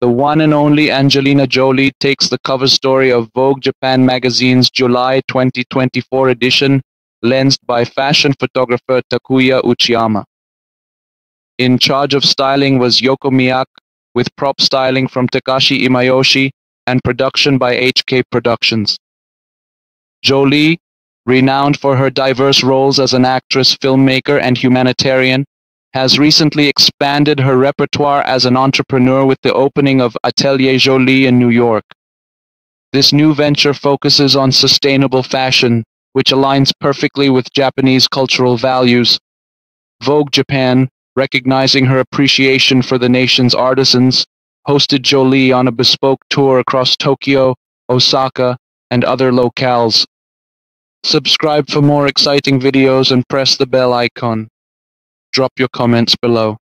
the one and only Angelina Jolie takes the cover story of Vogue Japan magazine's July 2024 edition, lensed by fashion photographer Takuya Uchiyama. In charge of styling was Yoko Miyak, with prop styling from Takashi Imayoshi and production by HK Productions. Jolie, renowned for her diverse roles as an actress, filmmaker, and humanitarian, has recently expanded her repertoire as an entrepreneur with the opening of Atelier Jolie in New York. This new venture focuses on sustainable fashion, which aligns perfectly with Japanese cultural values. Vogue Japan, recognizing her appreciation for the nation's artisans, hosted Jolie on a bespoke tour across Tokyo, Osaka, and other locales. Subscribe for more exciting videos and press the bell icon. Drop your comments below.